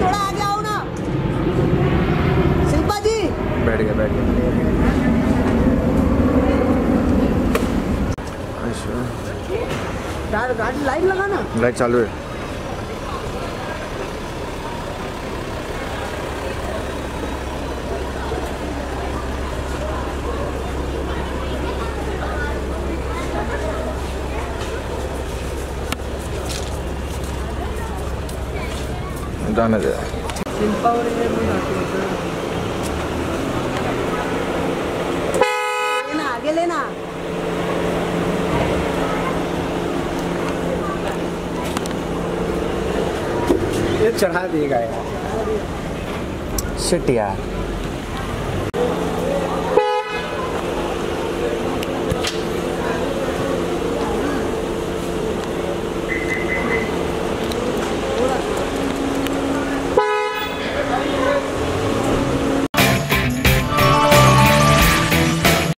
थोड़ा आगे आओ ना। शिल्पा जी। बैठ गया बैठ गए गाड़ी लाइन लगाना। लाइट चालू है। लेना आगे लेना। ये चढ़ा दिएगा यार शिट यार